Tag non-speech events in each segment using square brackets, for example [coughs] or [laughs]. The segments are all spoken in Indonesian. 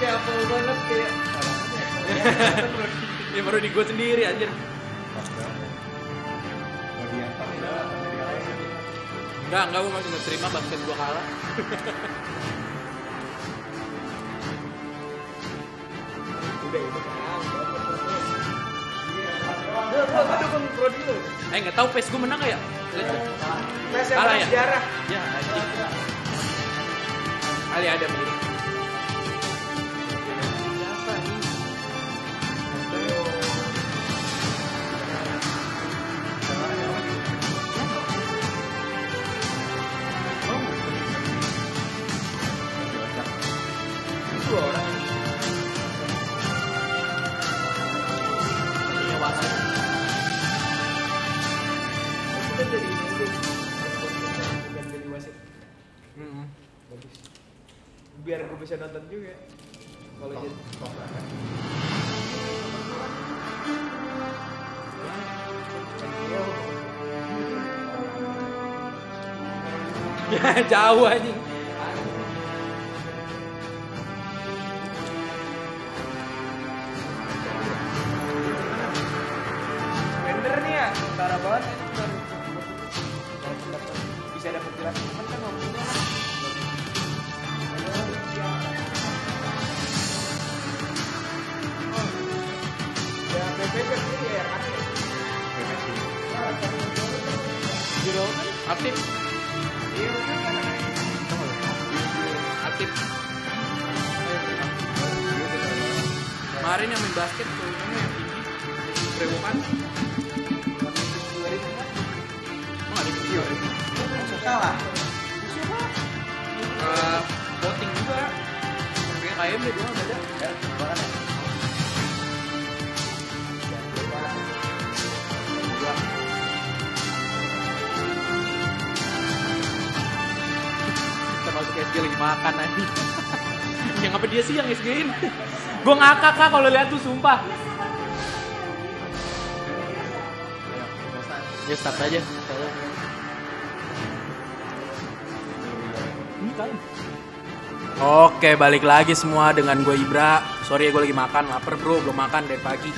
kayak kayak ya baru di gue sendiri anjir. Enggak enggak gue masih nggak terima basket gue kalah. Udah eh nggak tahu PES gue menang nggak ya yang Kalah ya? sejarah. ya kali ada mirip jauh anjing Bener nih ya, parah banget. Bisa dapat gelas temen kan. Ya, ya, kan. Kan? aktif SG lagi makan aja [laughs] yang apa dia sih yang SG-in gue ngakak kak kalau lihat tuh sumpah. Ya start aja Oke, balik lagi semua dengan gue Ibra. Sorry ya gue lagi makan, lapar bro, belum makan dari pagi.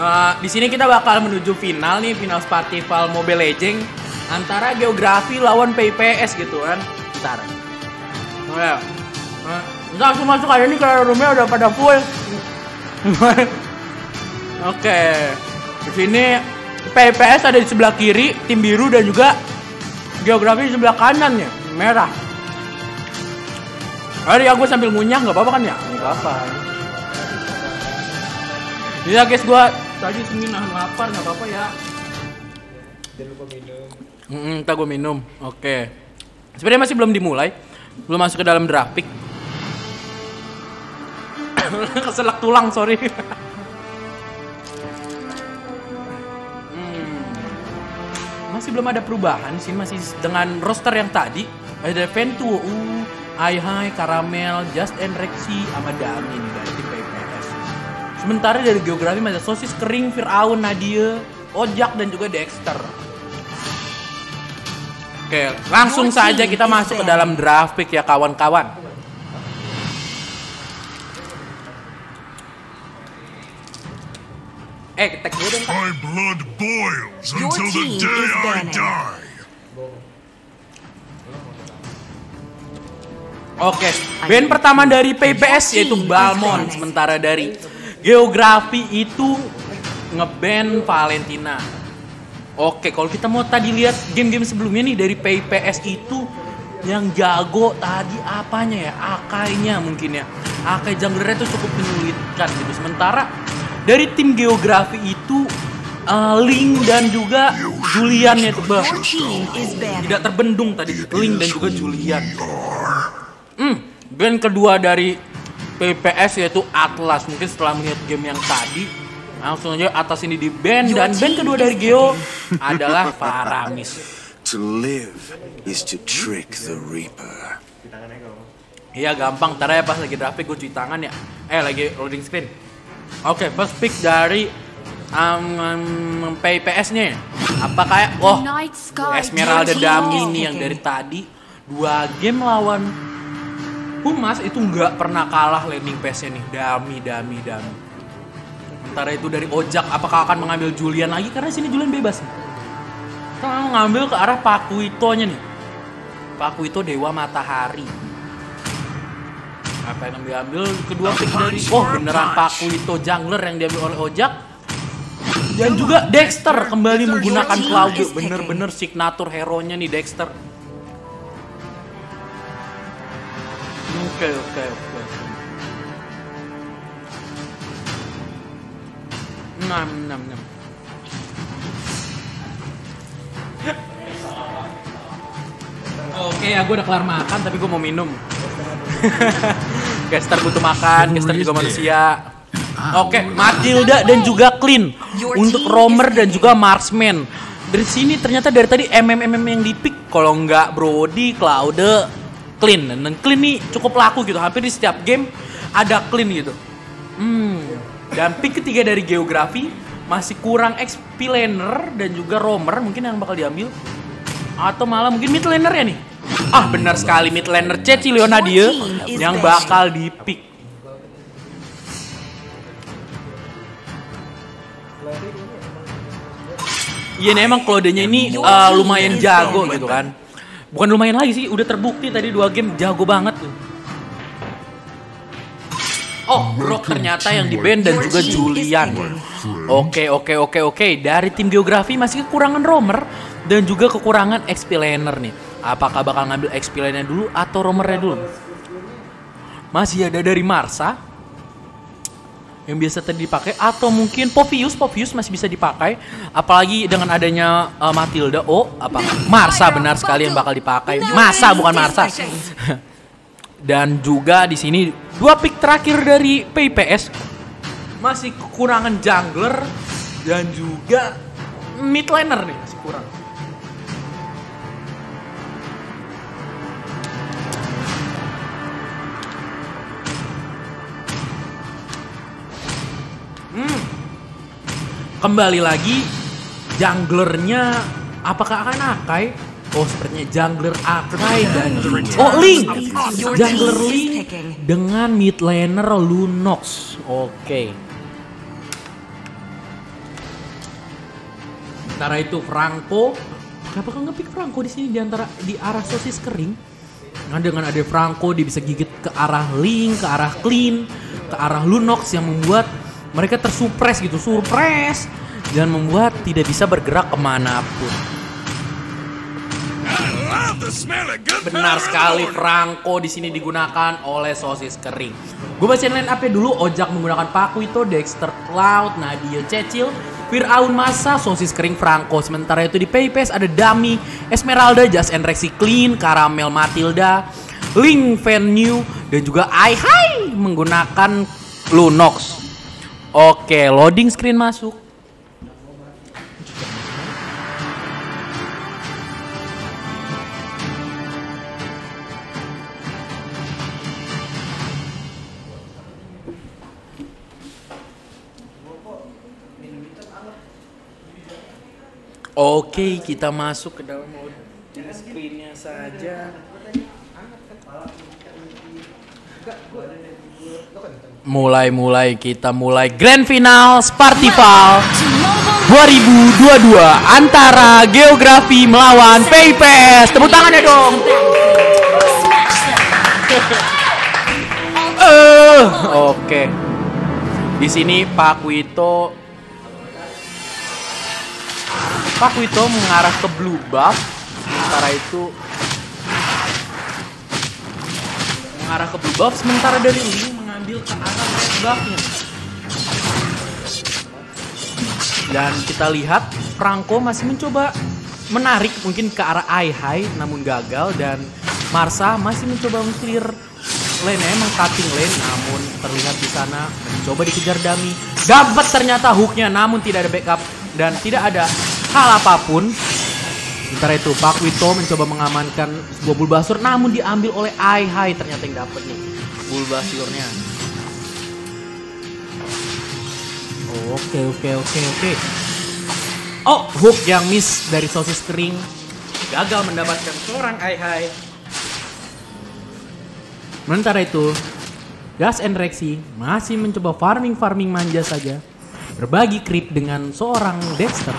Eh, di sini kita bakal menuju final nih, final Spartival Mobile Legends antara geografi lawan PIPS gitu kan. Ntar. Oh ya. Eh, Ntar langsung masuk aja nih karena roomnya udah pada full. [laughs] Oke. Di sini PIPS ada di sebelah kiri, tim biru dan juga geografi di sebelah kanan ya, merah. Hari ya gue sambil ngunyah nggak apa-apa kan ya? Nggak apa. Iya guys gue tadi sini nahan lapar nggak apa-apa ya. Jangan lupa minum. Hmm, ntar gue minum. Oke. Sebenarnya masih belum dimulai, belum masuk ke dalam draft pick. [coughs] Keselak tulang, sorry. [laughs] Hmm. Masih belum ada perubahan sih, masih dengan roster yang tadi. Ada Ventu, uh, Hai Hai, Karamel, Just and Rexy, sama Dami nih dari tim PPS. Sementara dari geografi masih Sosis Kering, Fir'aun, Nadia, Ojak, dan juga Dexter. Oke, langsung saja kita masuk ke dalam draft pick ya kawan-kawan. Eh, tag gue dong. Kak. My blood boils until the day I die. Oke, band pertama dari PPS yaitu Balmon. Sementara dari Geografi itu ngeband Valentina. Oke, kalau kita mau tadi lihat game-game sebelumnya nih dari PPS itu yang jago tadi apanya ya? Akainya mungkin ya. Akai junglernya itu cukup menyulitkan gitu. Sementara dari tim Geografi itu eh, Link dan juga Julian ya banned. Tidak terbendung tadi Link dan juga Julian. Hmm, band kedua dari PPS yaitu Atlas. Mungkin setelah melihat game yang tadi, langsung aja atas ini di band dan band kedua dari Geo adalah Faramis. To live is to trick the Reaper. Iya gampang, ntar ya pas lagi grafik gue cuci tangan ya. Eh lagi loading screen. Oke, first pick dari um, PPS nya. Apa kayak oh Esmeralda Dami is nih yang dari tadi Dua game lawan Humas itu nggak pernah kalah landing pass-nya nih. Dami, dami, dami. Sementara itu dari Ojak, apakah akan mengambil Julian lagi? Karena sini Julian bebas. Kita ngambil ke arah Pakuito-nya nih. Pakuito Dewa Matahari. Apa yang diambil kedua pick dari Oh beneran Pakuito jungler yang diambil oleh Ojak Dan juga Dexter kembali menggunakan Cloud Bener-bener signature hero-nya nih Dexter Oke oke oke. Enam enam enam. Oke ya gue udah kelar makan tapi gue mau minum. [laughs] Caster butuh makan, Caster juga manusia. Oke, Matilda dan juga Clean untuk Romer dan juga Marksman. Dari sini ternyata dari tadi MMMM yang dipick kalau nggak Brody, Claude, Clean. Dan Clean nih cukup laku gitu. Hampir di setiap game ada Clean gitu. Hmm. Dan pick ketiga dari geografi masih kurang XP laner dan juga Romer mungkin yang bakal diambil atau malah mungkin mid laner ya nih. Ah benar sekali mid laner Ceci Leonadia yang bakal di pick. Iya emang Claude-nya ini uh, lumayan jago gitu kan. Bukan lumayan lagi sih, udah terbukti tadi dua game jago banget tuh. Oh, Brock ternyata yang di band dan juga Julian. Oke, oke, oke, oke. Dari tim geografi masih kekurangan roamer dan juga kekurangan XP laner nih. Apakah bakal ngambil XP laner dulu atau roamernya dulu? Masih ada dari Marsa yang biasa tadi dipakai atau mungkin Povius Povius masih bisa dipakai apalagi dengan adanya uh, Matilda. Oh apa? Marsa benar sekali yang bakal dipakai. Masa bukan Marsa. [laughs] Dan juga di sini dua pick terakhir dari PPS masih kekurangan jungler dan juga mid laner nih masih kurang Hmm. Kembali lagi junglernya apakah akan Akai? Oh sepertinya jungler Akai dan Oh Link Jungler Link dengan mid laner Lunox Oke Sementara itu Franco Kenapa kan ngepick Franco di sini di antara di arah sosis kering? Nah dengan ada Franco dia bisa gigit ke arah Link, ke arah Clean, ke arah Lunox yang membuat mereka tersupres gitu, surpres dan membuat tidak bisa bergerak ke mana pun. Benar sekali Franco di sini digunakan oleh sosis kering. Gue bacain line up dulu. Ojak menggunakan Pakuito, Dexter Cloud, Nadia Cecil, Fir'aun Masa, sosis kering Franco. Sementara itu di PPS ada Dami, Esmeralda, Just and Rexy Clean, Caramel Matilda, Link Venue, dan juga Ai Hai menggunakan Lunox. Oke, loading screen masuk. Oke, kita masuk ke dalam loading screennya saja. Mulai-mulai kita mulai Grand Final Spartival 2022 antara Geografi melawan PIPS. Tepuk tangannya dong. Eh, oke. Di sini Pak Wito Pak Wito mengarah ke blue buff. Sementara itu mengarah ke blue buff sementara dari Link mengambil ke arah red buffnya. Dan kita lihat Franco masih mencoba menarik mungkin ke arah Ai Hai namun gagal. Dan Marsa masih mencoba clear lane emang cutting lane namun terlihat di sana mencoba dikejar Dami dapat ternyata hooknya namun tidak ada backup. Dan tidak ada hal apa pun. Sementara itu Pak Wito mencoba mengamankan sebuah bulbasur namun diambil oleh Ai Hai ternyata yang dapat nih bulbasurnya. Oke oke oke oke. Oh hook yang miss dari sosis kering gagal mendapatkan seorang Ai Hai. Sementara itu, Gas and Rexy masih mencoba farming-farming manja saja. Berbagi creep dengan seorang Dexter.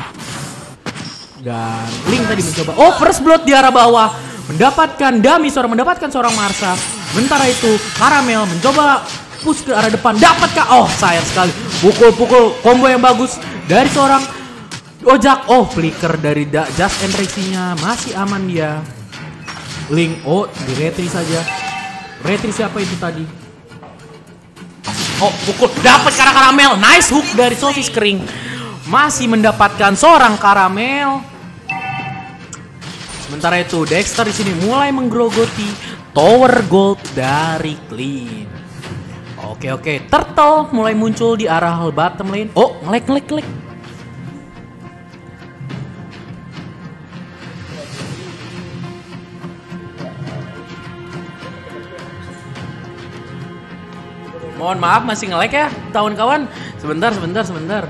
Dan Link tadi mencoba. Oh, first blood di arah bawah. Mendapatkan Dami seorang mendapatkan seorang Marsa. Sementara itu, Caramel mencoba push ke arah depan. Dapatkah? Oh, sayang sekali. Pukul-pukul combo yang bagus dari seorang Ojak. Oh, flicker dari da Just and Rexy-nya. Masih aman dia. Link, oh, di retri saja. Retri siapa itu tadi? Oh, pukul dapat karena karamel. Nice hook dari sosis kering. Masih mendapatkan seorang karamel. Sementara itu Dexter di sini mulai menggerogoti tower gold dari Clean. Oke oke, Turtle mulai muncul di arah bottom lane. Oh, ngelek ngelek ngelek. Mohon maaf masih ngelek ya, tahun kawan. Sebentar, sebentar, sebentar.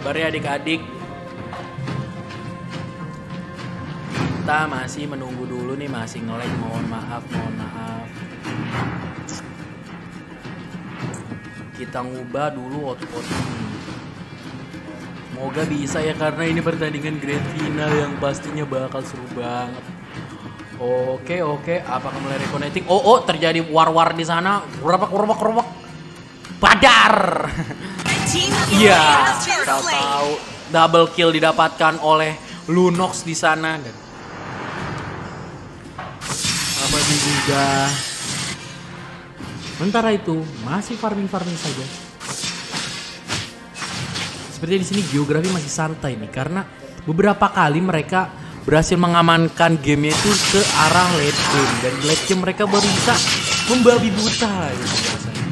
Kabar ya adik-adik. Kita masih menunggu dulu nih, masih ngelek. Mohon maaf, mohon maaf. Kita ngubah dulu hotspot ini. Semoga bisa ya karena ini pertandingan grand final yang pastinya bakal seru banget. Oke oke, apakah mulai reconnecting? Oh oh, terjadi war-war di sana. Kurabak kurabak kurabak. Padar. [laughs] Iya, tahu tahu double kill didapatkan oleh Lunox di sana dan juga. Sementara itu masih farming farming saja. Seperti di sini geografi masih santai nih karena beberapa kali mereka berhasil mengamankan game itu ke arah late game dan late game mereka baru bisa membabi buta biasanya.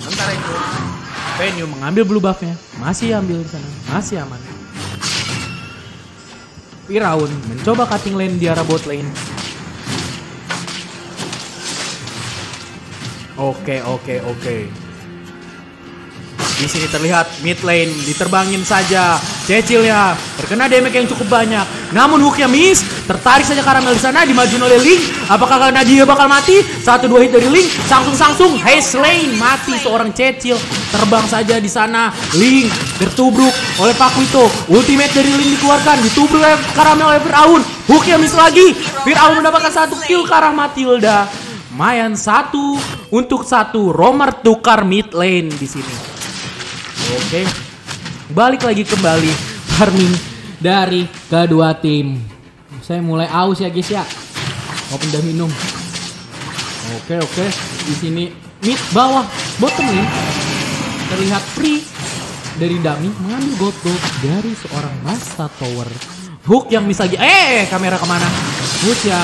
Sementara itu Venue mengambil blue buffnya masih ambil di sana masih aman. Firaun mencoba cutting lane di arah bot lane. Oke oke oke. Di sini terlihat mid lane diterbangin saja. Cecilnya terkena damage yang cukup banyak. Namun hooknya miss. Tertarik saja Karamel di sana dimajuin oleh Link. Apakah karena dia bakal mati? Satu dua hit dari Link. Sangsung. Hey Lane mati seorang Cecil. Terbang saja di sana. Link tertubruk oleh Paku itu. Ultimate dari Link dikeluarkan. Ditubruk oleh Karamel oleh Firaun. Hooknya miss lagi. Firaun mendapatkan satu kill ke Matilda. Mayan satu untuk satu. Romer tukar mid lane di sini. Oke. Balik lagi kembali farming dari kedua tim. Saya mulai aus ya guys ya. Mau pindah minum. Oke oke. Di sini mid bawah bottom lane terlihat free dari Dami mengambil gold dari seorang Masta Tower. Hook yang bisa. Eh kamera ke mana? Hook ya.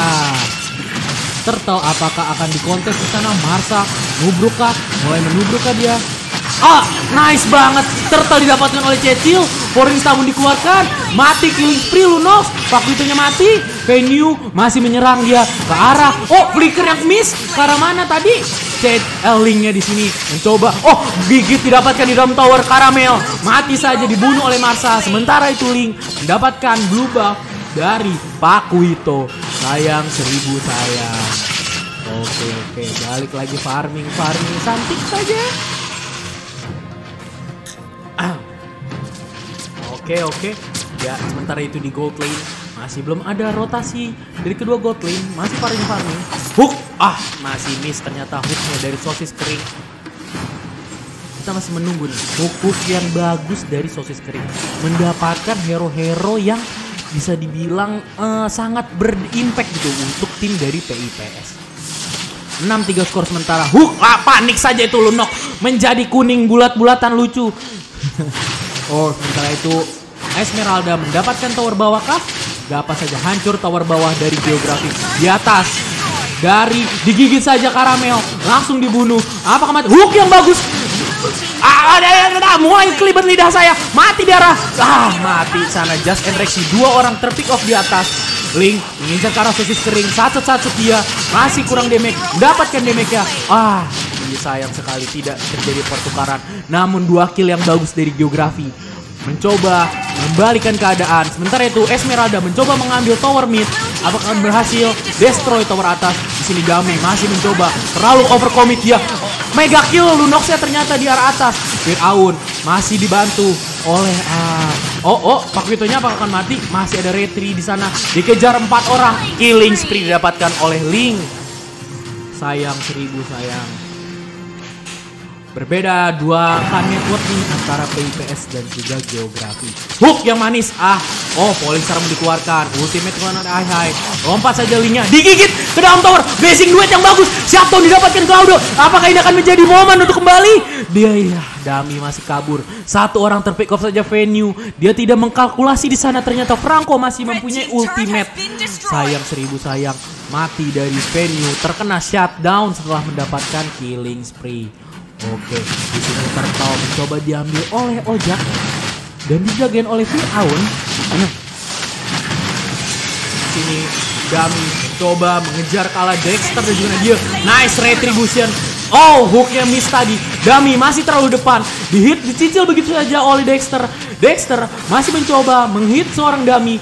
Turtle apakah akan dikontes di sana? Marsa nubruk kah? Mulai menubruk kah dia? Ah, nice banget. Turtle didapatkan oleh Cecil. Foreign Stabun dikeluarkan. Mati killing spree Lunox. Pakuitonya mati. Venue masih menyerang dia ke arah. Oh, flicker yang miss. Ke arah mana tadi? Ced Elingnya di sini mencoba. Oh, gigit didapatkan di dalam tower Caramel. Mati saja dibunuh oleh Marsa. Sementara itu Link mendapatkan blue buff dari Pakuito. Sayang seribu sayang. Oke oke, balik lagi farming farming santik saja. Oke oke. Ya sementara itu di gold lane masih belum ada rotasi dari kedua gold lane masih farming farming. Hook ah masih miss ternyata hooknya dari sosis kering. Kita masih menunggu nih hook yang bagus dari sosis kering mendapatkan hero-hero yang bisa dibilang eh, sangat berimpact gitu untuk tim dari PIPS. 6-3 skor sementara. Hook, ah, panik saja itu Lunok menjadi kuning bulat-bulatan lucu. [laughs] oh, sementara itu Esmeralda mendapatkan tower bawah kah? Gak apa saja hancur tower bawah dari geografi di atas. Dari digigit saja Karamel langsung dibunuh. Apa mati? Hook yang bagus. Ah, ada yang ada mulai kelibet lidah saya. Mati darah. Ah, mati sana Just and Rexy dua orang terpick off di atas. Link mengincar ke sosis kering satu satu dia masih kurang damage mendapatkan damage ya ah sayang sekali tidak terjadi pertukaran namun dua kill yang bagus dari geografi mencoba membalikan keadaan. Sementara itu Esmeralda mencoba mengambil tower mid. Apakah berhasil destroy tower atas? Di sini Dami masih mencoba terlalu overcommit dia. Mega kill Lunoxnya ternyata di arah atas. Fir'aun masih dibantu oleh ah Oh, oh, Pak Witonya apakah akan mati? Masih ada retri di sana. Dikejar empat orang. Killing spree didapatkan oleh Ling. Sayang seribu sayang. Berbeda dua kan network nih antara PIPS dan juga geografi. Hook yang manis. Ah, oh Polisar mau dikeluarkan. Ultimate ada hai hai. Lompat saja linknya. Digigit ke dalam tower. Blazing duet yang bagus. Siapton didapatkan Claudio. Apakah ini akan menjadi momen untuk kembali? Dia ya, Dami masih kabur. Satu orang terpick off saja venue. Dia tidak mengkalkulasi di sana ternyata Franco masih mempunyai ultimate. Sayang seribu sayang. Mati dari venue terkena shutdown setelah mendapatkan killing spree. Oke, di sini tertawa mencoba diambil oleh Ojak dan dijagain oleh Fir'aun. Sini Dami mencoba mengejar kalah Dexter dan juga Nadia. Nice retribution. Oh, hooknya miss tadi. Dami masih terlalu depan. Dihit, dicicil begitu saja oleh Dexter. Dexter masih mencoba menghit seorang Dami.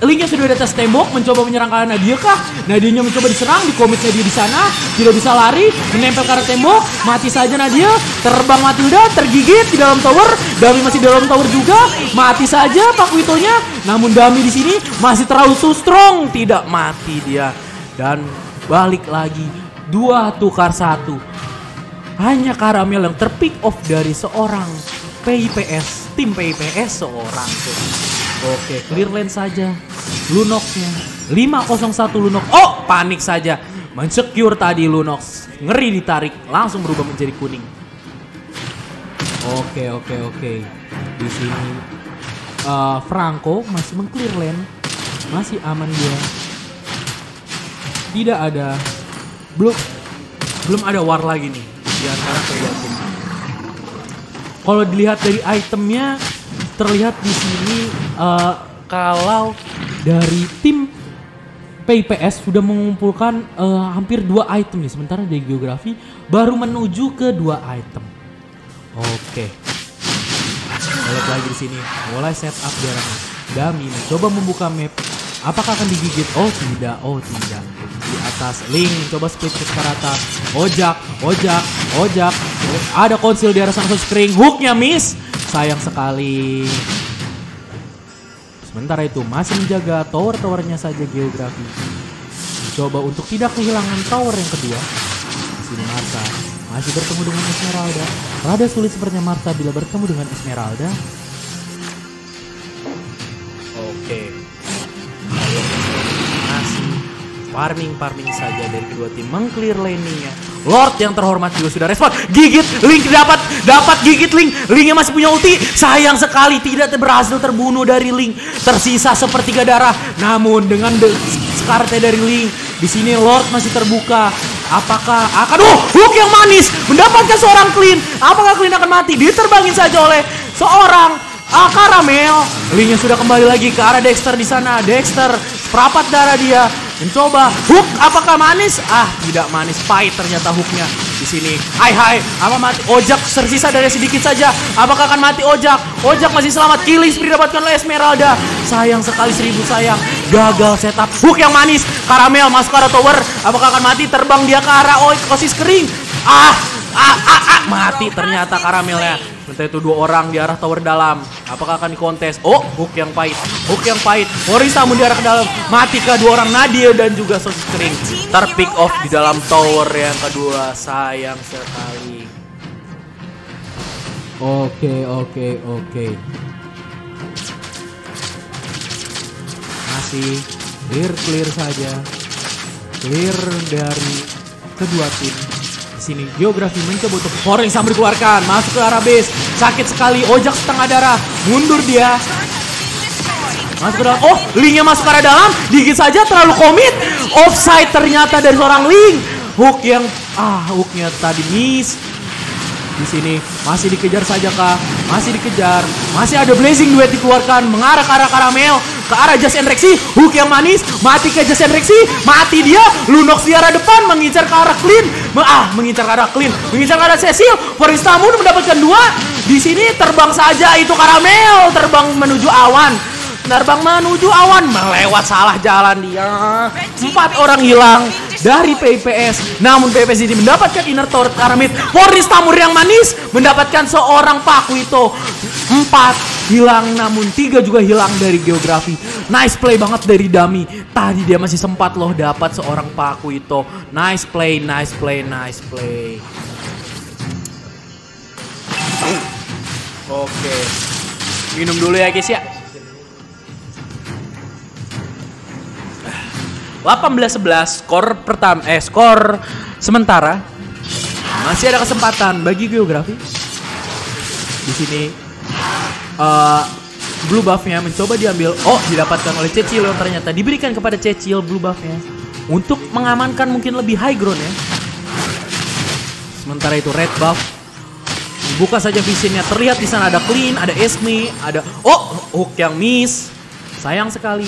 Linknya sudah di atas tembok, mencoba menyerang arah Nadia kah? Nadianya mencoba diserang, di komitnya dia di sana, tidak bisa lari, menempel arah tembok, mati saja Nadia, terbang Matilda, tergigit di dalam tower, Dami masih di dalam tower juga, mati saja Pak Witonya, namun Dami di sini masih terlalu too strong, tidak mati dia, dan balik lagi, dua tukar satu, hanya karamel yang terpick off dari seorang PIPS, tim PIPS seorang. tuh. Oke, clear lane saja. Lunoxnya 501 Lunox. Oh, panik saja. Mensecure tadi Lunox. Ngeri ditarik, langsung berubah menjadi kuning. Oke, oke, oke. Di sini eh, Franco masih mengclear lane. Masih aman dia. Tidak ada belum belum ada war lagi nih di antara kedua tim. Kalau dilihat dari itemnya terlihat di sini eh, kalau dari tim PIPS sudah mengumpulkan eh, hampir dua item nih, sementara dari geografi baru menuju ke dua item. Oke. Balik lagi di sini, mulai setup daerahnya. Dami mencoba membuka map. Apakah akan digigit? Oh tidak, oh tidak. Di atas Link coba split ke atas. Ojak, ojak, ojak. Ada konsil di arah sana screen. Hooknya miss. Sayang sekali. Sementara itu masih menjaga tower-towernya saja geografi. Coba untuk tidak kehilangan tower yang kedua. Di sini Martha masih bertemu dengan Esmeralda. Rada sulit sepertinya Martha bila bertemu dengan Esmeralda. Oke. Masih farming-farming saja dari kedua tim mengclear lane-nya. Lord yang terhormat juga sudah respon. Gigit Link dapat dapat gigit Link. Linknya masih punya ulti. Sayang sekali tidak berhasil terbunuh dari Link. Tersisa sepertiga darah. Namun dengan de- skartnya dari Link di sini Lord masih terbuka. Apakah akan oh hook yang manis mendapatkan seorang clean? Apakah clean akan mati? Diterbangin saja oleh seorang Ah, karamel. Linknya sudah kembali lagi ke arah Dexter di sana. Dexter, perapat darah dia. Mencoba hook, apakah manis? Ah, tidak manis. Pahit ternyata hooknya di sini. Hai hai, apa mati? Ojak tersisa dari sedikit saja. Apakah akan mati Ojak? Ojak masih selamat. Killing spree dapatkan oleh Esmeralda. Sayang sekali seribu sayang. Gagal setup. Hook yang manis. Karamel masuk tower. Apakah akan mati? Terbang dia ke arah kosis kering. Ah, ah, ah, ah, mati ternyata karamelnya. Sementara itu dua orang di arah tower dalam. Apakah akan dikontes? Oh, hook yang pahit. Hook yang pahit. Morisa di arah ke dalam. Mati ke dua orang Nadia dan juga sosis kering. Terpick off di dalam tower yang kedua. Sayang sekali. Oke, oke, oke. Masih clear-clear saja. Clear dari kedua tim. Sini geografi mencoba untuk Foreign sambil dikeluarkan, masuk ke arah base. Sakit sekali, ojak setengah darah. Mundur dia. Masuk ke dalam. Oh, linknya masuk ke arah dalam. Digit saja terlalu komit. Offside ternyata dari seorang link. Hook yang ah hooknya tadi miss. Di sini masih dikejar saja kah? Masih dikejar. Masih ada blazing duet dikeluarkan mengarah ke arah karamel. Ke arah Just Rexy. Hook yang manis, mati ke Just Rexy. Mati dia. Lunox di arah depan mengincar ke arah Clean. Ah, mengincar ke arah Clean. Mengincar ke arah Cecil. Foristamun mendapatkan dua. Di sini terbang saja itu karamel. Terbang menuju awan. Terbang menuju awan melewat salah jalan dia. Empat orang hilang dari PPS. Namun PPS ini mendapatkan inner turret karamit. Boris Tamur yang manis mendapatkan seorang Paku itu. Empat hilang namun tiga juga hilang dari geografi. Nice play banget dari Dami. Tadi dia masih sempat loh dapat seorang Paku itu. Nice play, nice play, nice play. Oke. Minum dulu ya guys ya. 18-11 skor pertama eh skor sementara masih ada kesempatan bagi geografi di sini eh, blue buffnya mencoba diambil. Oh didapatkan oleh Cecil yang ternyata diberikan kepada Cecil blue buffnya untuk mengamankan mungkin lebih high ground ya sementara itu red buff buka saja visionnya. Terlihat di sana ada clean ada Esme ada oh hook yang miss. Sayang sekali.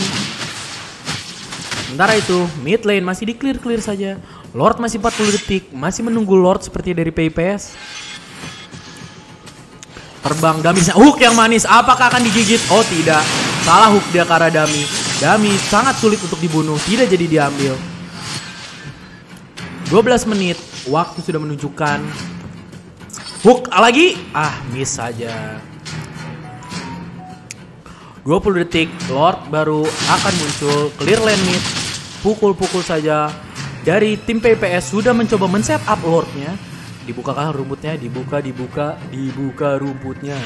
Sementara itu, mid lane masih di clear-clear saja. Lord masih 40 detik, masih menunggu Lord seperti dari PPS. Terbang Dami hook yang manis, apakah akan digigit? Oh tidak, salah hook dia arah Dami. Dami sangat sulit untuk dibunuh, tidak jadi diambil. 12 menit, waktu sudah menunjukkan. Hook lagi, ah miss saja. 20 detik, Lord baru akan muncul, clear lane mid, pukul-pukul saja. Dari tim PPS sudah mencoba men-set up Lordnya. Dibukakah rumputnya? Dibuka, dibuka, dibuka rumputnya.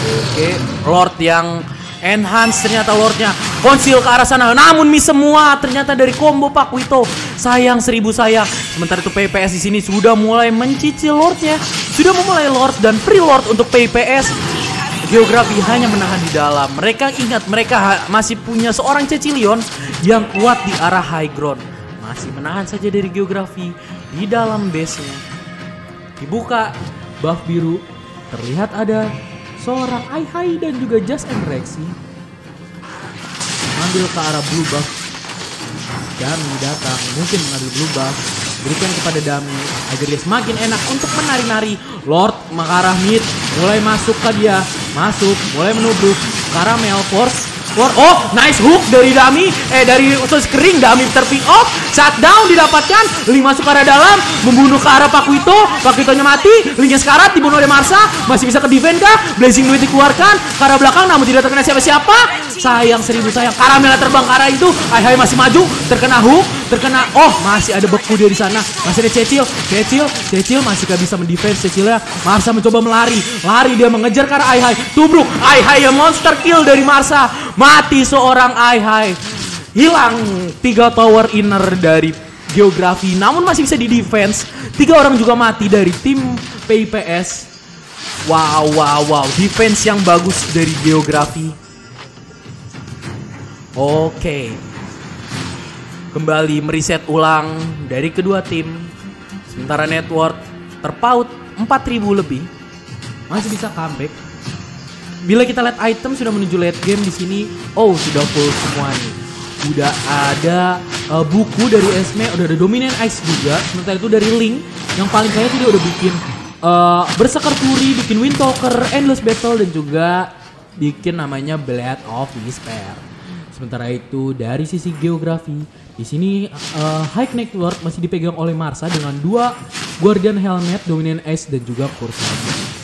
Oke, Lord yang enhance ternyata Lordnya konsil ke arah sana. Namun miss semua ternyata dari combo Pak Wito. Sayang seribu sayang. Sementara itu PPS di sini sudah mulai mencicil Lordnya. Sudah memulai Lord dan free Lord untuk PPS. Geografi hanya menahan di dalam. Mereka ingat mereka masih punya seorang Cecilion yang kuat di arah high ground. Masih menahan saja dari geografi di dalam base-nya. Dibuka buff biru. Terlihat ada seorang Ai Hai dan juga Just and Rexy. Ambil ke arah blue buff. Dami datang, mungkin mengambil blue buff. Berikan kepada Dami agar dia semakin enak untuk menari-nari. Lord mengarah mid, mulai masuk ke dia, masuk, mulai menubruk. Caramel force, force. Oh, nice hook dari Dami, eh dari usus kering Dami terpick off. Shutdown didapatkan, Link masuk ke arah dalam, membunuh ke arah Pakuito. Pakuitonya mati, Linknya sekarat dibunuh oleh Marsa, masih bisa ke defend kah? Blazing Duit dikeluarkan ke arah belakang namun tidak terkena siapa-siapa. Sayang seribu sayang, Caramel terbang ke arah itu. Hai hai masih maju, terkena hook, terkena oh masih ada beku dia di sana. Masih ada Cecil, Cecil, Cecil masih gak bisa mendefense Cecilnya. Marsa mencoba melari, lari dia mengejar ke arah Ai Hai. Tubruk, Ai Hai yang monster kill dari Marsa. Mati seorang Ai Hai. Hilang tiga tower inner dari geografi, namun masih bisa di defense. Tiga orang juga mati dari tim PIPS. Wow, wow, wow, defense yang bagus dari geografi. Oke. Kembali meriset ulang dari kedua tim. Sementara network terpaut 4000 lebih. Masih bisa comeback. Bila kita lihat item sudah menuju late game di sini, oh sudah full semua nih. Udah ada uh, buku dari Esme, udah ada Dominant Ice juga. Sementara itu dari Link yang paling kaya itu dia udah bikin uh, Berserker Fury, bikin Windtalker, Endless Battle dan juga bikin namanya Blade of Despair. Sementara itu dari sisi geografi di sini uh, High Network masih dipegang oleh Marsa dengan dua Guardian Helmet, Dominant Ice dan juga Kursabi.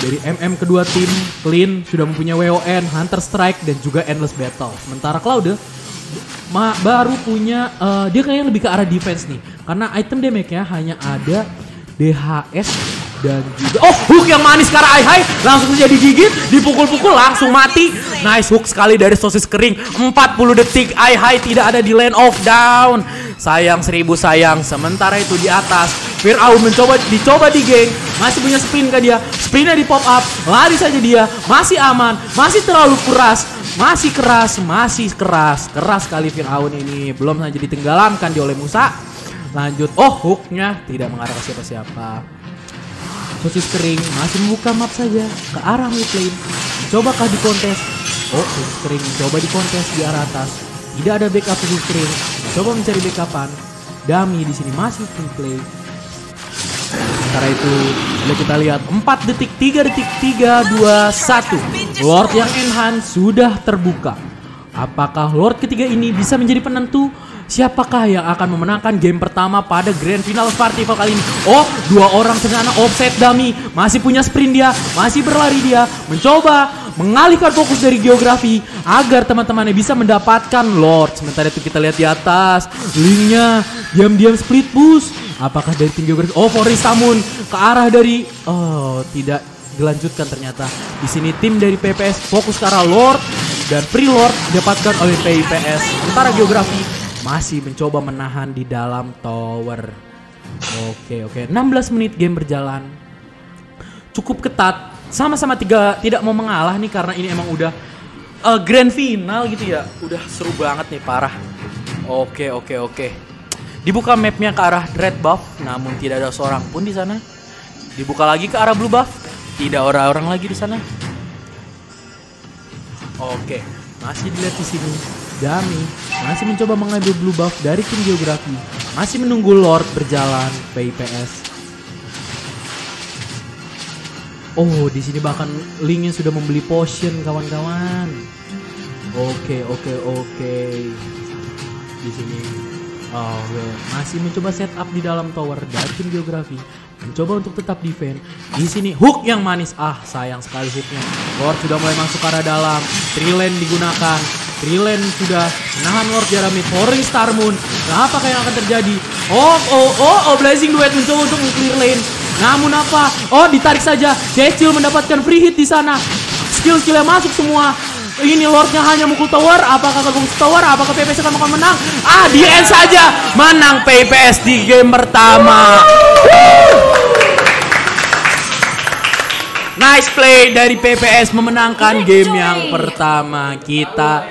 Dari MM kedua tim, Clean sudah mempunyai WON, Hunter Strike dan juga Endless Battle. Sementara Cloud ma- baru punya eh, dia kayaknya lebih ke arah defense nih. Karena item damage-nya hanya ada DHS dan juga oh hook yang manis arah Ai Hai langsung saja digigit dipukul-pukul langsung mati. Nice hook sekali dari sosis kering 40 detik Ai Hai tidak ada di lane of down. Sayang seribu sayang sementara itu di atas. Fir'aun mencoba dicoba di geng masih punya sprint ke dia? Sprintnya di pop up lari saja dia masih aman masih terlalu keras masih keras masih keras keras sekali Fir'aun ini. Belum saja ditenggelamkan di oleh Musa. Lanjut oh hooknya tidak mengarah ke siapa-siapa Sosis kering masih membuka map saja ke arah mid lane. Di kontes? Oh, full screen coba dikontes di arah atas. Tidak ada backup full screen. Coba mencari backupan. Dami di sini masih full play. Sementara itu, bila kita lihat 4 detik, 3 detik, 3, 2, 1. Lord yang enhance sudah terbuka. Apakah Lord ketiga ini bisa menjadi penentu? Siapakah yang akan memenangkan game pertama pada Grand Final Spartival kali ini? Oh, dua orang sederhana offset dummy. Masih punya sprint dia, masih berlari dia. Mencoba mengalihkan fokus dari geografi agar teman-temannya bisa mendapatkan Lord. Sementara itu kita lihat di atas, linknya diam-diam split push. Apakah dari tim geografi? Oh, Forest Samun ke arah dari oh tidak dilanjutkan ternyata. Di sini tim dari PPS fokus ke arah Lord dan Free Lord didapatkan oleh PIPS. Sementara geografi masih mencoba menahan di dalam tower. Oke, oke. 16 menit game berjalan. Cukup ketat. Sama-sama tiga tidak mau mengalah nih karena ini emang udah uh, grand final gitu ya. Udah seru banget nih, parah. Oke, oke, oke. Dibuka mapnya ke arah red buff, namun tidak ada seorang pun di sana. Dibuka lagi ke arah blue buff, tidak orang-orang lagi di sana. Oke, masih dilihat di sini. Dami masih mencoba mengambil blue buff dari tim geografi. Masih menunggu Lord berjalan PIPS. Oh, di sini bahkan Lingin sudah membeli potion kawan-kawan. Oke, oke, oke. Di sini Oh, well. masih mencoba setup di dalam tower dari tim geografi. Mencoba untuk tetap defend. Di sini hook yang manis. Ah, sayang sekali hooknya. Lord sudah mulai masuk ke arah dalam. Trilen digunakan. Trilen sudah menahan Lord Jeremy. Foring Star Moon. Nah, apa yang akan terjadi? Oh, oh, oh, oh, Blazing Duet mencoba untuk clear lane. Namun apa? Oh, ditarik saja. Cecil mendapatkan free hit di sana. Skill-skill yang masuk semua. Ini Lordnya hanya mukul tower. Apakah kagum tower? Apakah PPS akan akan menang? Ah, di end saja. Menang PPS di game pertama. Nice play dari PPS memenangkan game yang pertama kita.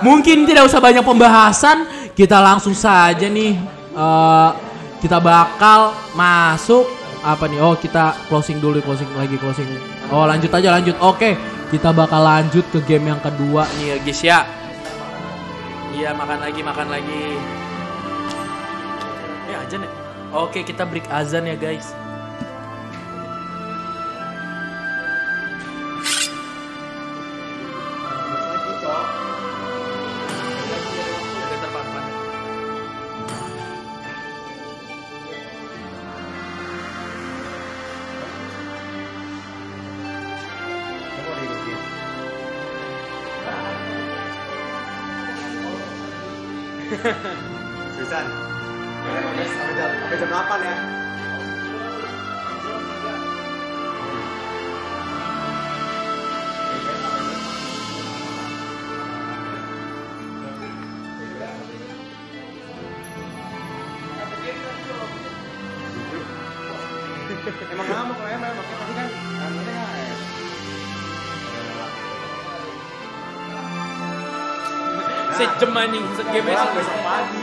Mungkin tidak usah banyak pembahasan, kita langsung saja nih uh, kita bakal masuk apa nih? Oh, kita closing dulu, closing lagi, closing. Oh, lanjut aja, lanjut. Oke, kita bakal lanjut ke game yang kedua nih ya, guys ya. Iya, makan lagi, makan lagi. Azan ya? Oke, kita break azan ya, guys. Emang ngamuk lah emang, makanya tadi kan ngamuknya. Sejam anjing, besok pagi.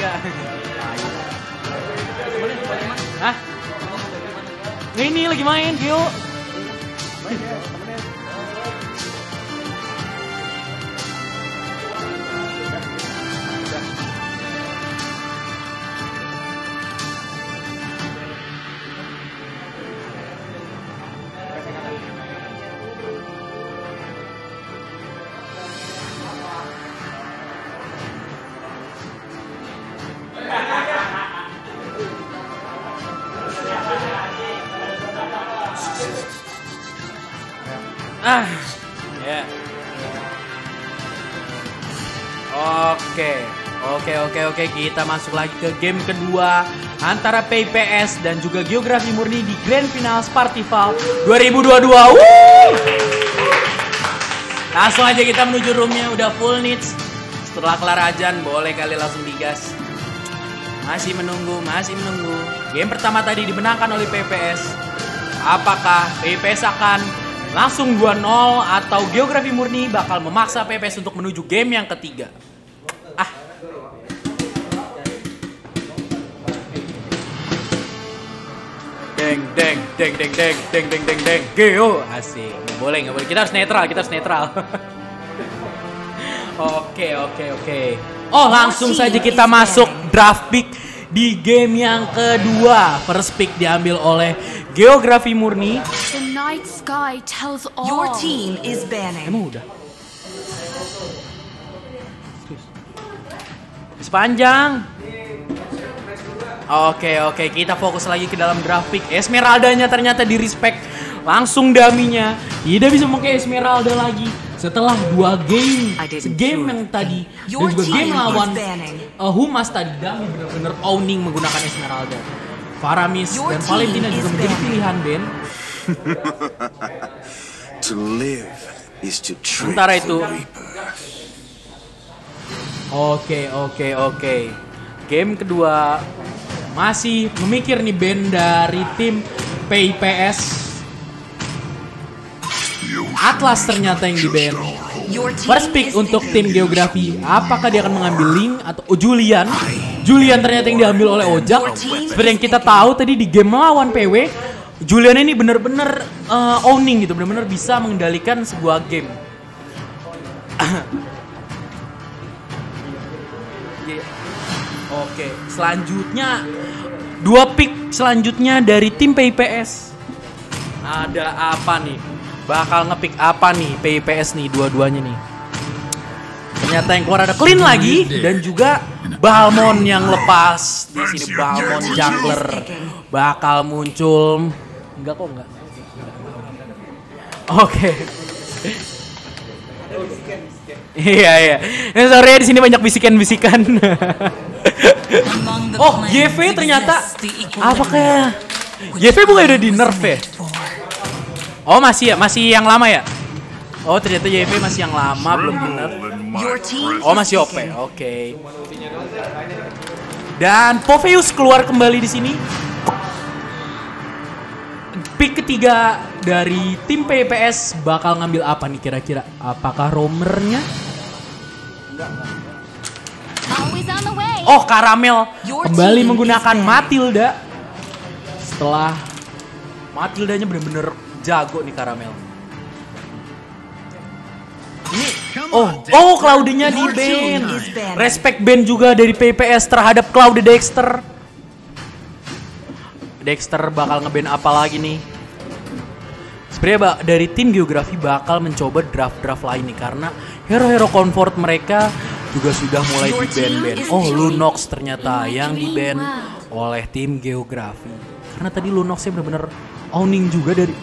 tiga. Hah? Ini lagi main, yuk. Kita masuk lagi ke game kedua antara PPS dan juga Geografi Murni di Grand Final Spartival 2022. Wuh! Langsung aja kita menuju roomnya, udah full needs. Setelah kelar ajan, boleh kali langsung digas. Masih menunggu, masih menunggu. Game pertama tadi dimenangkan oleh PPS. Apakah PPS akan langsung 2-0 atau Geografi Murni bakal memaksa PPS untuk menuju game yang ketiga? deng deng deng deng deng deng deng. Geo. Asik. Nggak boleh nggak boleh. Kita harus netral kita harus netral. [laughs] Oke oke oke. Oh langsung saja kita masuk draft pick di game yang kedua. First pick diambil oleh geografi murni. The night sky tells all. Your team is banning. emang udah? Sepanjang Oke oke kita fokus lagi ke dalam grafik. Esmeraldanya ternyata di respect langsung daminya tidak bisa memakai Esmeralda lagi setelah dua game game yang tadi dan juga game lawan uh, Humas tadi Dami bener-bener owning menggunakan Esmeralda. Faramis Your dan Valentina juga menjadi pilihan Ben. [laughs] To live is to trick Sementara itu. Oke, oke, oke. Game kedua masih memikir nih band dari tim PIPS. Atlas ternyata yang di band. First pick untuk tim geografi. Apakah dia akan mengambil Link atau oh, Julian? Julian ternyata yang diambil oleh Ojak. Seperti yang kita tahu tadi di game lawan PW, Julian ini bener-bener uh, owning gitu, bener-bener bisa mengendalikan sebuah game. [coughs] Oke, selanjutnya dua pick selanjutnya dari tim PIPS. Ada apa nih? Bakal ngepick apa nih PIPS nih dua-duanya nih? Ternyata yang keluar ada Clean lagi dan juga Balmon yang lepas. Di sini Balmon jungler bakal muncul. Enggak kok enggak. Oke. Iya iya. Eh, sorry ya di sini banyak bisikan-bisikan. [laughs] Oh, YV ternyata apakah which YV bukan udah di nerf ya? Oh, masih ya, masih yang lama ya? Oh, ternyata YV masih yang lama belum di nerf. Oh, masih OP. Oke. Dan Poveus keluar kembali di sini. Pick ketiga dari tim PPS bakal ngambil apa nih kira-kira? Apakah way. Oh, Karamel kembali menggunakan Matilda. Setelah Matildanya bener-bener jago nih Karamel. Ini oh, oh Claudia di band. Respect band juga dari PPS terhadap Cloud Dexter. Dexter bakal ngeband apa lagi nih? Sebenarnya dari tim geografi bakal mencoba draft-draft lain nih karena hero-hero comfort mereka juga sudah mulai di band-band. Oh, Lunox ternyata yang di band oleh tim geografi. Karena tadi Lunoxnya bener-bener owning juga dari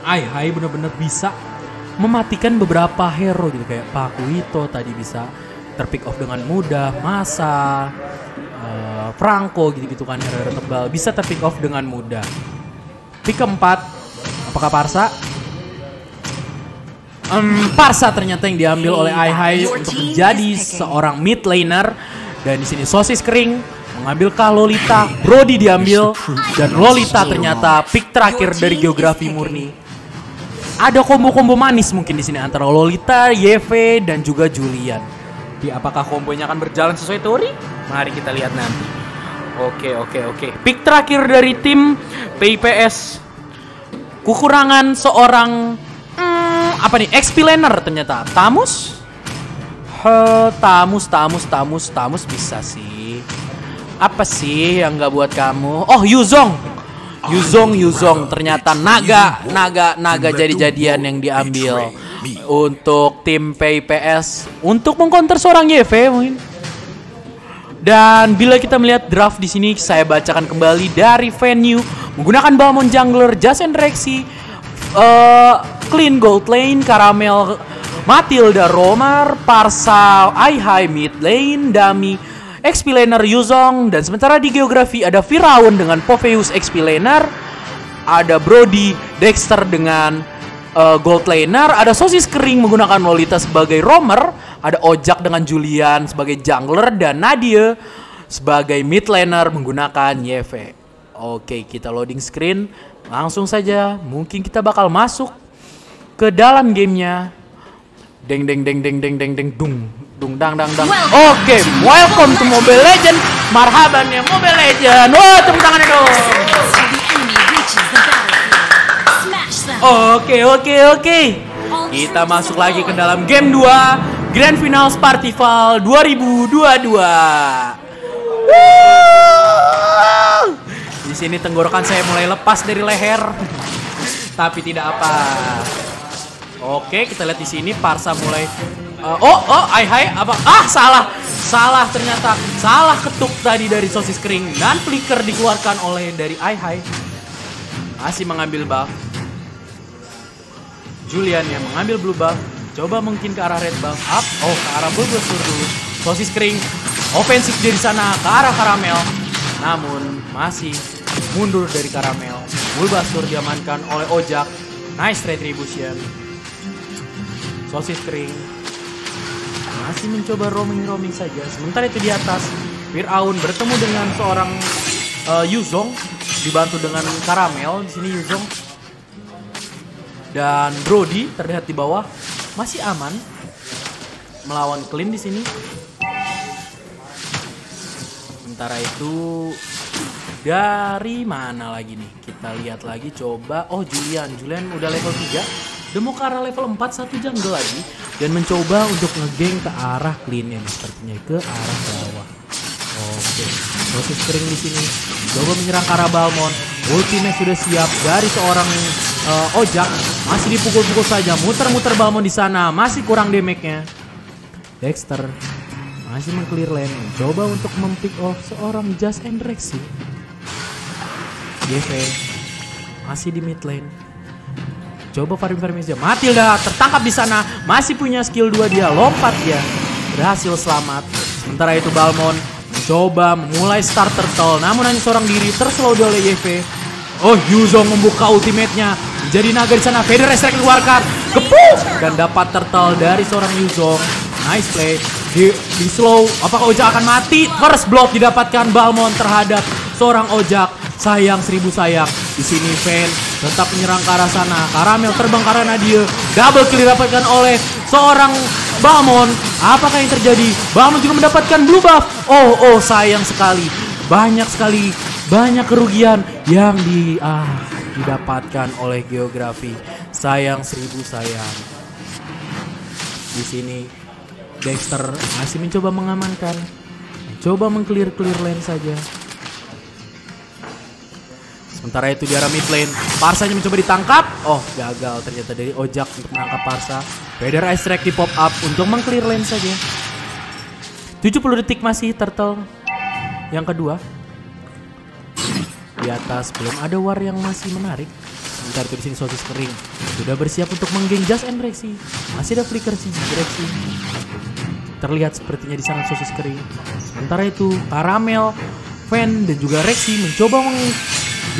Ai Hai bener-bener bisa mematikan beberapa hero gitu kayak Pakuito tadi bisa terpick off dengan mudah, Masa, eh, Franco gitu-gitu kan hero-hero tebal bisa terpick off dengan mudah. Pick keempat, apakah Parsa? Em, Parsa ternyata yang diambil oleh Ai Hai Your untuk menjadi seorang mid laner dan di sini sosis kering mengambil Kak Lolita, Brody diambil dan Lolita ternyata pick terakhir dari geografi murni. ada combo-combo manis mungkin di sini antara Lolita, Yeve dan juga Julian. Di apakah kombonya akan berjalan sesuai teori? Mari kita lihat nanti. Oke, oke, oke. Pick terakhir dari tim PIPS. Kekurangan seorang apa nih? Explainer ternyata. Tamus? He, tamus, tamus, tamus, tamus bisa sih. Apa sih yang nggak buat kamu? Oh, Yuzong. Yuzong, Yuzong. Ternyata naga, naga, naga jadi-jadian yang diambil untuk tim PIPS untuk mengcounter seorang YV mungkin. Dan bila kita melihat draft di sini, saya bacakan kembali dari venue menggunakan Balmon Jungler, Jason Rexy, eh, Clean Gold Lane, Caramel, Matilda Romar, Parsa, Aihai Mid Lane, Dami, XP Laner Yuzong, dan sementara di geografi ada Firaun dengan Poveus XP Laner, ada Brody, Dexter dengan eh, Gold Laner, ada Sosis Kering menggunakan Lolita sebagai Roamer, ada Ojak dengan Julian sebagai Jungler, dan Nadia sebagai mid laner menggunakan Yeve. Oke, kita loading screen. Langsung saja, mungkin kita bakal masuk ke dalam gamenya. Deng deng deng deng deng deng deng dung dung dang dang dang. Oke, welcome to Mobile Legend. Marhaban ya Mobile Legend. Wah, tepuk tangannya dong. Oke, oke, oke. Kita masuk lagi ke dalam game 2 Grand Finals Partival 2022. Wuh. Di sini tenggorokan saya mulai lepas dari leher. Tapi tidak apa. Oke, kita lihat di sini Parsa mulai Uh, oh, oh, hai hai apa? Ah, salah. Salah ternyata. Salah ketuk tadi dari sosis kering dan flicker dikeluarkan oleh dari ai hai. Masih mengambil buff. Julian yang mengambil blue buff. Coba mungkin ke arah red buff. Up. Oh, ke arah blue buff dulu. Sosis kering. Ofensif dari sana ke arah karamel. Namun masih mundur dari karamel. Bulbasur diamankan oleh Ojak. Nice retribution. Sosis kering masih mencoba roaming-roaming saja. Sementara itu di atas, Firaun bertemu dengan seorang uh, Yuzong dibantu dengan Karamel di sini Yuzong dan Brody terlihat di bawah masih aman melawan Clean di sini. Sementara itu dari mana lagi nih? Kita lihat lagi coba. Oh Julian, Julian udah level 3. Demo level 4 satu jungle lagi dan mencoba untuk ngegeng ke arah clean ini sepertinya ke arah bawah. Oke, proses kering di sini. Coba menyerang ke arah Balmon. Ultimate sudah siap dari seorang eh, Ojak. Masih dipukul-pukul saja. Muter-muter Balmon di sana. Masih kurang damage-nya. Dexter masih mengclear lane. Coba untuk mempick off seorang Just and Rexy. YV masih di mid lane. Coba farming-farming aja. Matilda tertangkap di sana. Masih punya skill 2 dia. Lompat dia. Berhasil selamat. Sementara itu Balmon mencoba memulai start turtle. Namun hanya seorang diri terslow oleh YV. Oh Yuzong membuka ultimate-nya. Jadi naga di sana. Vader Strike keluarkan. Kepuk. Dan dapat turtle dari seorang Yuzong. Nice play. Di, di slow. Apakah Ojak akan mati? First block didapatkan Balmon terhadap seorang Ojak. Sayang seribu sayang. Di sini Van tetap menyerang ke arah sana. Karamel terbang karena dia. Double kill didapatkan oleh seorang Balmon. Apakah yang terjadi? Balmon juga mendapatkan blue buff. Oh, oh sayang sekali. Banyak sekali, banyak kerugian yang di ah didapatkan oleh geografi. Sayang seribu sayang. Di sini Dexter masih mencoba mengamankan. Mencoba mengclear-clear lane saja. Sementara itu di arah mid lane, Parsanya mencoba ditangkap. Oh, gagal ternyata dari Ojak untuk menangkap Parsa. Vader Ice Strike di pop up untuk mengclear lane saja. 70 detik masih Turtle. Yang kedua. Di atas belum ada war yang masih menarik. Sementara itu di sini sosis kering. Sudah bersiap untuk menggeng Just and Rexy. Masih ada flicker si Rexy. Terlihat sepertinya di sana sosis kering. Sementara itu Karamel, Van dan juga Rexy mencoba meng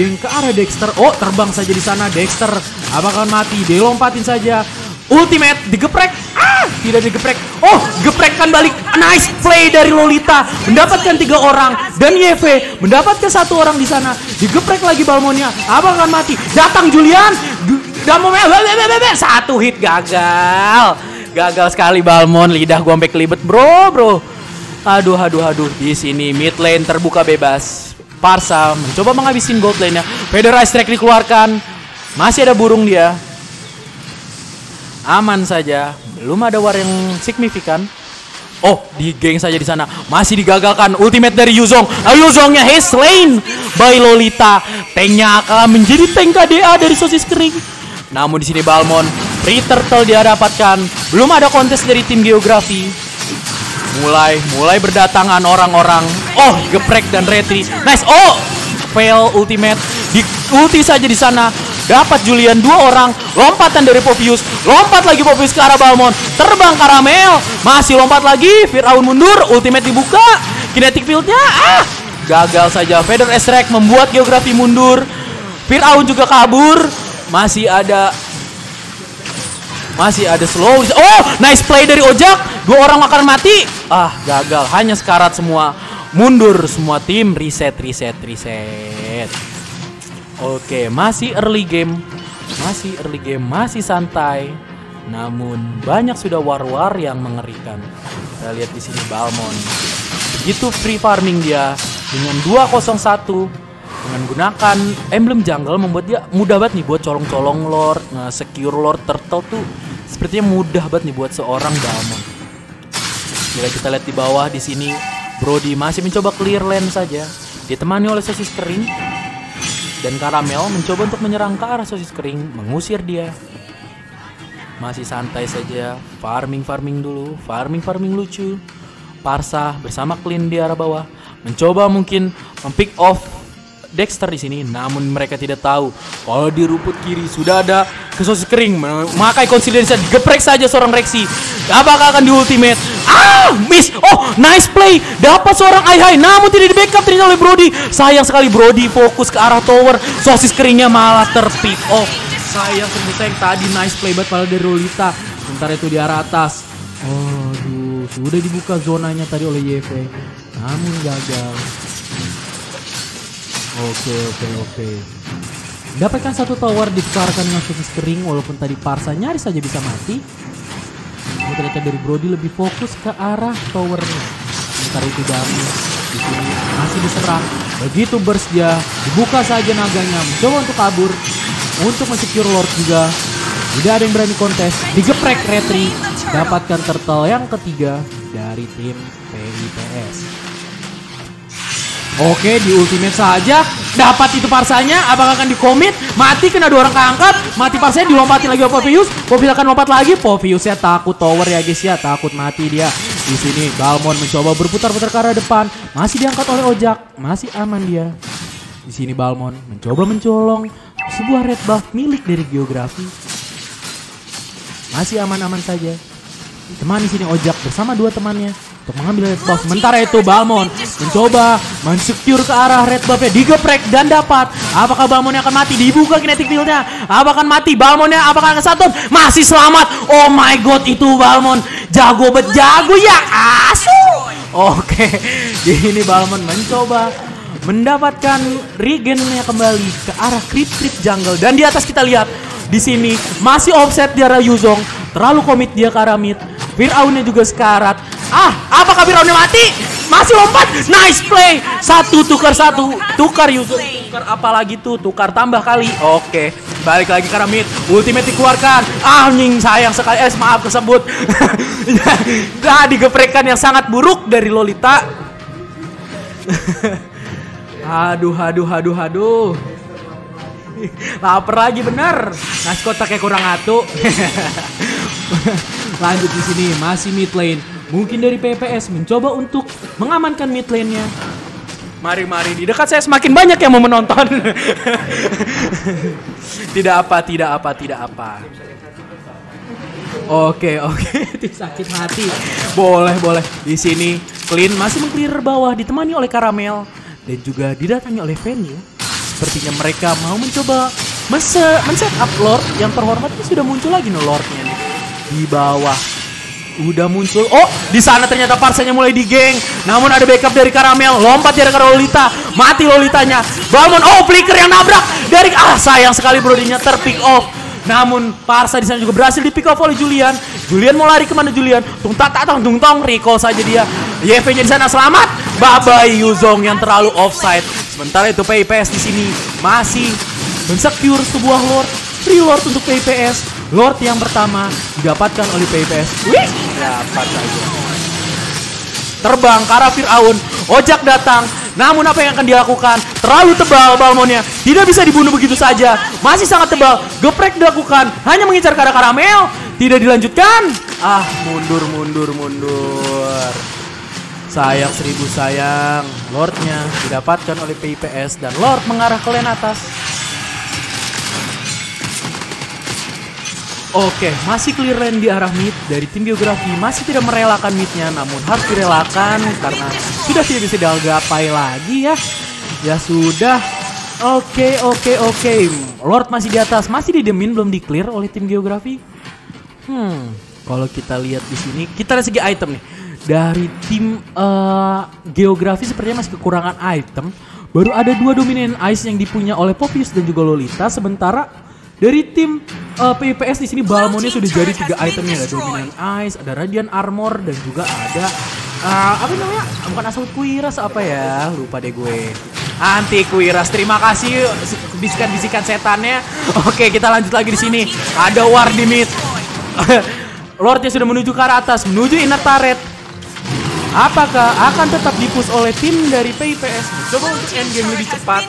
geng ke arah Dexter. Oh, terbang saja di sana Dexter. Apakah mati? Dia lompatin saja. Ultimate digeprek. Ah, tidak digeprek. Oh, geprekkan balik. Nice play dari Lolita. Mendapatkan tiga orang dan YV mendapatkan satu orang di sana. Digeprek lagi Balmonnya. Apakah mati? Datang Julian. Mau satu hit gagal. Gagal sekali Balmon, lidah gua sampai kelibet, Bro, Bro. Aduh, aduh, aduh. Di sini mid lane terbuka bebas. Parsa mencoba menghabisin gold lane-nya. Federer Strike dikeluarkan. Masih ada burung dia. Aman saja. Belum ada war yang signifikan. Oh, di geng saja di sana. Masih digagalkan ultimate dari Yuzong. Ah, Yuzongnya he slain by Lolita. Tanknya akan menjadi tank KDA dari sosis kering. Namun di sini Balmon, free turtle dia dapatkan. Belum ada kontes dari tim geografi. Mulai mulai berdatangan orang-orang. Oh, geprek dan retri. Nice. Oh, fail ultimate. Di ulti saja di sana. Dapat Julian dua orang. Lompatan dari Popius. Lompat lagi Popius ke arah Balmon. Terbang Karamel. Masih lompat lagi. Firaun mundur. Ultimate dibuka. Kinetic fieldnya. Ah. Gagal saja. Feather Esrek membuat geografi mundur. Firaun juga kabur. Masih ada masih ada slow. Oh, nice play dari Ojak. Dua orang akan mati. Ah, gagal. Hanya sekarat semua. Mundur semua tim. Reset, reset, reset. Oke, masih early game. Masih early game, masih santai. Namun banyak sudah war-war yang mengerikan. Kita lihat di sini Balmon. Begitu free farming dia dengan 201 dengan gunakan emblem jungle membuat dia mudah banget nih buat colong-colong lord, nge-secure lord turtle tuh sepertinya mudah banget nih buat seorang Balmon. Bila kita lihat di bawah di sini Brody masih mencoba clear lane saja, ditemani oleh sosis kering dan Karamel mencoba untuk menyerang ke arah sosis kering, mengusir dia. Masih santai saja, farming-farming dulu, farming-farming lucu. Parsa bersama Clean di arah bawah mencoba mungkin mempick off Dexter di sini, namun mereka tidak tahu kalau di rumput kiri sudah ada kesosis kering memakai konsidensi digeprek saja seorang Rexy. Apakah akan di ultimate? Ah, miss. Oh, nice play. Dapat seorang Ai Hai, namun tidak di backup ternyata oleh Brody. Sayang sekali Brody fokus ke arah tower. Sosis keringnya malah terpick off. Sayang sungguh sayang tadi nice play banget pada dari Lolita. Sementara itu di arah atas. Aduh, sudah dibuka zonanya tadi oleh YV. Namun gagal. Oke, oke, oke. Dapatkan satu tower ditukarkan dengan sosis kering walaupun tadi Parsa nyaris saja bisa mati. Namun ternyata dari Brody lebih fokus ke arah towernya. Sementara itu Dami di sini masih diserang. Begitu burst dia, dibuka saja naganya, mencoba untuk kabur, untuk mensecure Lord juga. Tidak ada yang berani kontes, digeprek retri, dapatkan turtle yang ketiga dari tim PIPS. Oke di ultimate saja. Dapat itu parsanya apakah akan dikomit. Mati kena dua orang keangkat. Mati parsanya dilompatin lagi oleh Povius Povius akan lompat lagi. Poviusnya takut tower ya guys ya. Takut mati dia. Di sini Balmon mencoba berputar-putar ke arah depan. Masih diangkat oleh Ojak. Masih aman dia. Di sini Balmon mencoba mencolong sebuah red buff milik dari geografi. Masih aman-aman saja. Teman di sini Ojak bersama dua temannya untuk mengambil red buff. Sementara itu Balmon mencoba mensecure ke arah red buffnya digeprek dan dapat. Apakah Balmonnya akan mati? Dibuka kinetic fieldnya. Apakah akan mati? Balmonnya apakah akan satu? Masih selamat. Oh my god itu Balmon jago bet jago ya asu. Oke, [laughs] di sini Balmon mencoba mendapatkan regennya kembali ke arah creep creep jungle dan di atas kita lihat di sini masih offset di arah Yuzong terlalu komit dia ke arah mid Firaunnya juga sekarat ah apakah Firaunnya mati? Masih lompat. Nice play. Satu tukar satu. Tukar Yuzong tukar apa lagi tuh? Tukar tambah kali. Oke balik lagi ke mid ultimate dikeluarkan. Ah nying sayang sekali. Eh maaf kesebut. [laughs] Nah digeprekan yang sangat buruk dari Lolita. [laughs] Aduh, aduh, aduh, aduh. [laughs] Laper lagi bener. Nasi kotaknya kurang atu. Lanjut di sini masih mid lane. Mungkin dari PPS mencoba untuk mengamankan mid lane-nya. Mari, mari. Di dekat saya semakin banyak yang mau menonton. [laughs] tidak apa, tidak apa, tidak apa. Oke, oke. [laughs] Sakit hati. Boleh, boleh. Di sini Clean masih mengclear bawah ditemani oleh Karamel dan juga didatangi oleh venue. Sepertinya mereka mau mencoba men-set up Lord yang terhormat ini sudah muncul lagi nih Lordnya nih di bawah. Udah muncul. Oh, di sana ternyata parsanya mulai digeng. Namun ada backup dari Karamel. Lompat dari Lolita. Mati Lolitanya. Balmon. Oh, flicker yang nabrak dari ah sayang sekali brodinya terpick off. Namun Parsa di sana juga berhasil di pick off oleh Julian. Julian mau lari ke mana Julian? Tung tak tak tong tung recall saja dia. YV nya di sana selamat. Bye Yuzong yang terlalu offside. Sementara itu PIPS di sini masih mensecure sebuah Lord. Free untuk PIPS. Lord yang pertama didapatkan oleh PIPS. Wih, dapat saja terbang ke arah Fir'aun. Ojak datang. Namun apa yang akan dilakukan? Terlalu tebal Balmonnya. Tidak bisa dibunuh begitu saja. Masih sangat tebal. Geprek dilakukan. Hanya mengincar ke arah karamel. Tidak dilanjutkan. Ah, mundur, mundur, mundur. Sayang seribu sayang. Lordnya didapatkan oleh PIPS dan Lord mengarah ke lane atas. Oke, masih clear lane di arah mid dari tim geografi masih tidak merelakan midnya namun harus direlakan karena sudah tidak bisa digapai lagi ya. Ya sudah. Oke, oke, oke. Lord masih di atas, masih didemin belum di clear oleh tim geografi. Hmm, kalau kita lihat di sini, kita dari segi item nih. Dari tim eh, geografi sepertinya masih kekurangan item. Baru ada dua dominan ice yang dipunya oleh Popius dan juga Lolita. Sementara dari tim eh, PIPS di sini Balmonnya sudah jadi tiga itemnya ada dominan ice, ada radiant armor dan juga ada eh, apa namanya? Bukan asal kuiras apa ya? Lupa deh gue. Anti kuiras. Terima kasih bisikan-bisikan setannya. Oke, kita lanjut lagi di sini. Ada war di mid. [laughs] Lordnya sudah menuju ke arah atas, menuju inner turret. Apakah akan tetap dipus oleh tim dari PIPS? Coba untuk endgame lebih cepat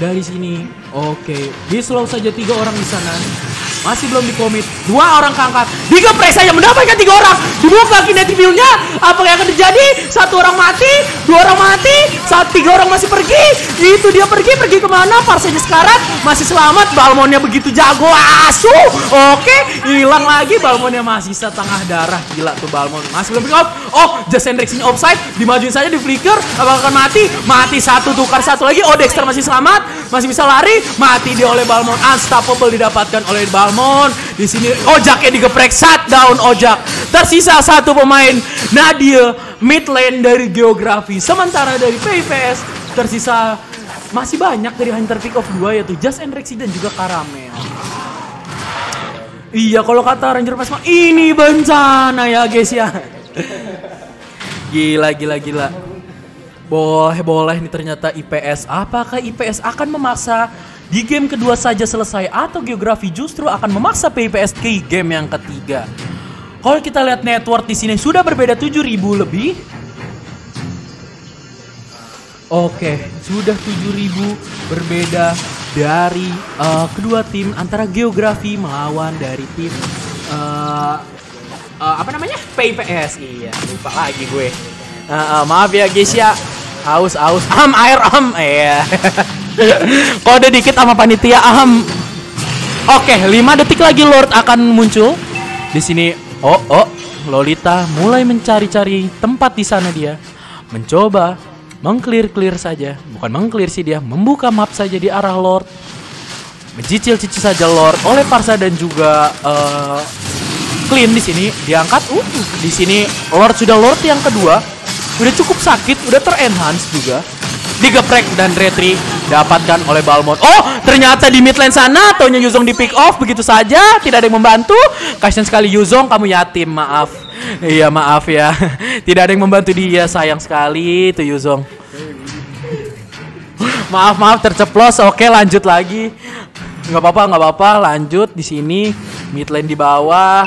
dari sini. Oke, di slow saja tiga orang di sana. Masih belum dikomit. Dua orang keangkat. Digeprek saja mendapatkan tiga orang. Dibuka kinetic view-nya. Apa yang akan terjadi? Satu orang mati, dua orang mati, saat tiga orang masih pergi. Itu dia pergi, pergi ke mana? Parsanya sekarat, masih selamat. Balmonnya begitu jago, asu. Oke, hilang lagi. Balmonnya masih setengah darah. Gila tuh Balmon. Masih belum pick. Oh, Just Hendrix ini offside. Dimajuin saja di flicker. Apakah akan mati? Mati satu, tukar satu lagi. Oh, Dexter masih selamat. Masih bisa lari. Mati dia oleh Balmon. Unstoppable didapatkan oleh Balmon. Di sini Ojaknya digeprek. Shutdown Ojak. Tersisa satu pemain. Nadia mid lane dari geografi. Sementara dari PVS tersisa masih banyak dari Hunter Pick of 2 yaitu Just Enrexy dan juga Karamel. Iya kalau kata Ranger Pasma ini bencana ya guys ya. Gila gila gila. Boleh boleh ini ternyata IPS. Apakah IPS akan memaksa di game kedua saja selesai atau geografi justru akan memaksa PIPS ke game yang ketiga? Kalau kita lihat network di sini sudah berbeda 7000 lebih. Oke, sudah 7000 berbeda dari eh, kedua tim antara geografi melawan dari tim eh, eh, apa namanya? PIPS. Iya, lupa lagi gue. Eh, eh, maaf ya guys ya. Haus, haus. Am, air am. Iya. [laughs] [laughs] Kode dikit sama panitia am. Oke, 5 detik lagi Lord akan muncul. Di sini, oh, oh, Lolita mulai mencari-cari tempat di sana dia. Mencoba mengclear-clear saja. Bukan mengclear sih dia, membuka map saja di arah Lord. Mencicil-cicil saja Lord oleh Parsa dan juga eh, Clean di sini diangkat. Uh, di sini Lord sudah Lord yang kedua. Udah cukup sakit, udah terenhance juga. Digeprek dan retri dapatkan oleh Balmond. Oh, ternyata di mid lane sana taunya Yuzong di pick off begitu saja, tidak ada yang membantu. Kasian sekali Yuzong, kamu yatim, maaf. Iya, maaf ya. [laughs] Tidak ada yang membantu dia, sayang sekali itu Yuzong. maaf, maaf terceplos. Oke, lanjut lagi. Nggak apa-apa, nggak apa-apa. Lanjut di sini. Mid lane di bawah.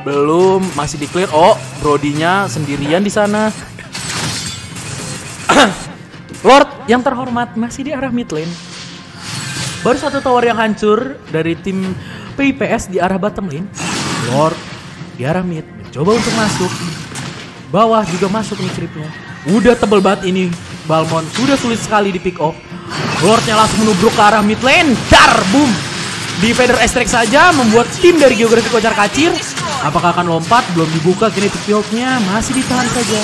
Belum, masih di clear. Oh, Brodinya sendirian di sana. Lord yang terhormat masih di arah mid lane. Baru satu tower yang hancur dari tim PIPS di arah bottom lane. Lord di arah mid mencoba untuk masuk. Bawah juga masuk nih creepnya. Udah tebel banget ini Balmon. Sudah sulit sekali di pick off. Lordnya langsung menubruk ke arah mid lane. Dar, boom. Di feather extract saja membuat tim dari geografi kocar kacir. Apakah akan lompat? Belum dibuka kinetic field-nya. Masih ditahan saja.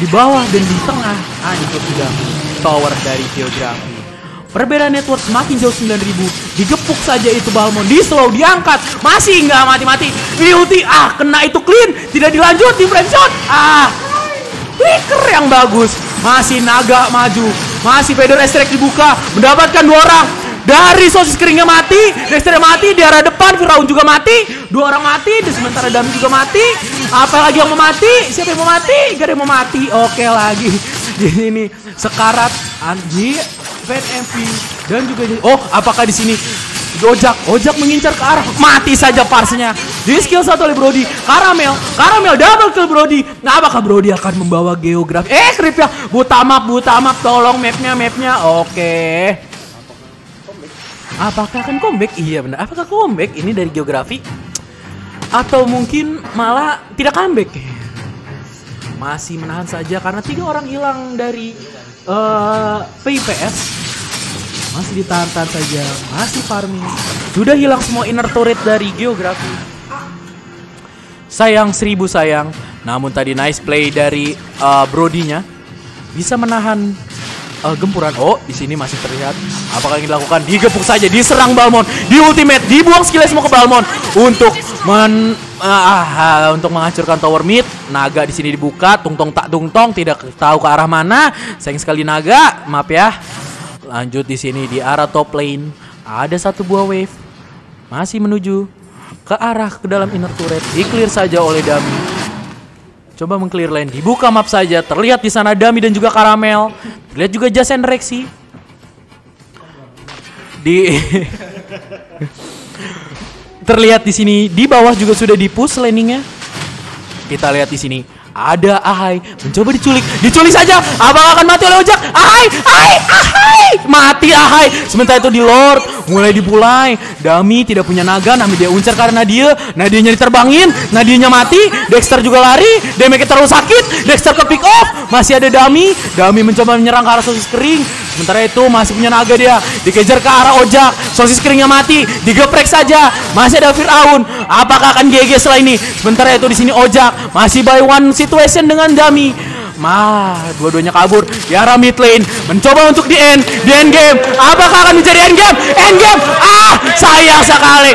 Di bawah dan di tengah. Hancur sudah tower dari geografi. Perbedaan network semakin jauh 9000 Digepuk saja itu Balmon Di slow diangkat. Masih nggak mati-mati. Ulti Ah kena itu clean. Tidak dilanjut di frame shot. Ah Flicker yang bagus. Masih naga maju. Masih Feather Extract dibuka. Mendapatkan dua orang dari sosis keringnya mati, Dexter mati, di arah depan Firaun juga mati, dua orang mati, dan sementara Dami juga mati. Apa lagi yang mau mati? Siapa yang mau mati? Gak ada yang mau mati. Oke lagi [laughs] di sini sekarat Anji, Fan MV dan juga oh apakah di sini Ojak, Ojak mengincar ke arah mati saja parsnya. Di skill satu oleh Brody, Karamel, Karamel double kill Brody. Nah, apakah Brody akan membawa geografi? Eh, creep ya, buta map, buta map, tolong mapnya, mapnya. Oke. Apakah akan comeback? Iya benar. Apakah comeback ini dari geografi? Atau mungkin malah tidak comeback? Masih menahan saja karena tiga orang hilang dari eh PIPS masih ditahan-tahan saja, masih farming. Sudah hilang semua inner turret dari geografi. Sayang seribu sayang. Namun tadi nice play dari uh, Brodinya bisa menahan uh, gempuran. Oh, di sini masih terlihat. Apakah yang dilakukan? Digepuk saja, diserang Balmon, di ultimate, dibuang skillnya semua ke Balmon untuk men uh, uh, untuk menghancurkan tower mid. Naga di sini dibuka, tungtong tak tungtong, tidak tahu ke arah mana. Sayang sekali Naga, maaf ya. Lanjut di sini di arah top lane ada satu buah wave masih menuju ke arah ke dalam inner turret. Di clear saja oleh Dami. Coba mengclear lane, dibuka map saja. Terlihat di sana Dami dan juga Karamel. Terlihat juga Jasen Rexy. Di [laughs] Terlihat di sini di bawah juga sudah di push landingnya. Kita lihat di sini ada Ahai mencoba diculik, diculik saja. Abang akan mati oleh ojek. Ahai, Ahai, Ahai, mati Ahai. Sementara itu di Lord mulai dimulai. Dami tidak punya naga, Nami dia uncar karena dia. Nadianya diterbangin, Nadianya mati. Dexter juga lari, damage terlalu sakit. Dexter ke pick off, masih ada Dami. Dami mencoba menyerang ke arah sosis kering. Sementara itu masih punya naga dia. Dikejar ke arah ojek. Sosis keringnya mati, digeprek saja. Masih ada Fir'aun. Apakah akan GG setelah ini? Sementara itu di sini ojek masih by one situation dengan Dami. Mah, dua-duanya kabur. Yara mid lane mencoba untuk di end, di end game. Apakah akan menjadi end game? End game. Ah, sayang sekali.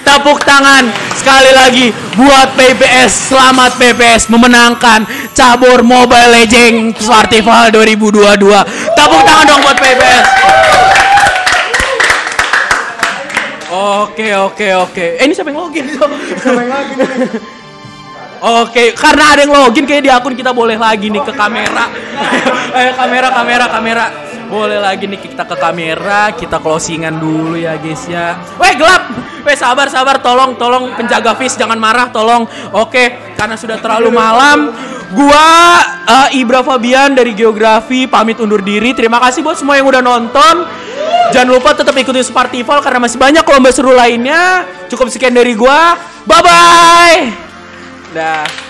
Tepuk tangan sekali lagi buat PPS. Selamat PPS memenangkan cabur Mobile Legends Festival 2022. Tepuk tangan dong buat PPS. Oke oke oke. Eh ini siapa yang login? Siapa yang login? [laughs] Oke, karena ada yang login kayak di akun kita boleh lagi nih ke kamera. [laughs] eh kamera kamera kamera. Boleh lagi nih kita ke kamera, kita closingan dulu ya guys ya. Weh gelap. Weh sabar sabar tolong tolong penjaga fish jangan marah tolong. Oke, karena sudah terlalu malam. Gua eh, Ibra Fabian dari Geografi pamit undur diri. Terima kasih buat semua yang udah nonton. Jangan lupa tetap ikutin Spartival karena masih banyak lomba seru lainnya. Cukup sekian dari gua. Bye bye. Dah.